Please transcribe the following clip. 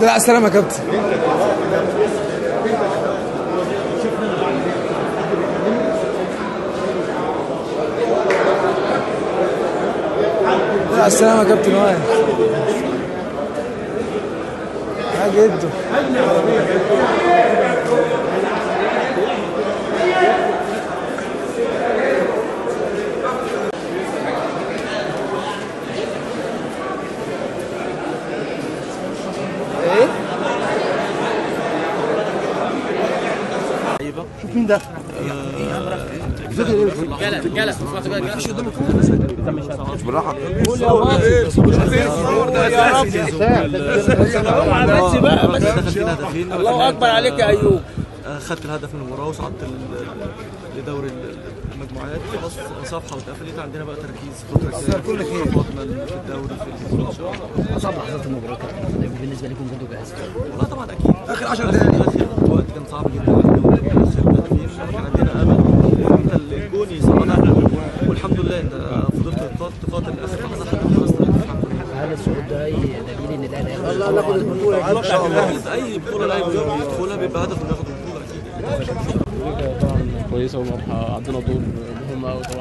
لا السلامة يا كابتن. لا السلامة يا كابتن وائل حاجة جدا. مين ده بس بقى بس دخل فينا هدفين الله أكبر عليك يا أيوب. خدت الهدف من المباراة وصعدت لدوري المجموعات. خلاص صفحه واتقفلت عندنا بقى تركيز فتره كده كل خير. في الدوري في البطوله إن شاء الله. أصعب لحظات المباراة كانت. بالنسبة لكم كنتوا جاهزين والله طبعا أكيد. آخر 10 دقائق آخر وقت كان صعب جدا. هل الصعود ده دليل ان الاهلي ناخد البطوله ان شاء الله اي بطوله لاعب بيدخلها بيبقى هدفه انه ياخد البطوله أكيد كويسه وعندنا دور مهم قوي طبعا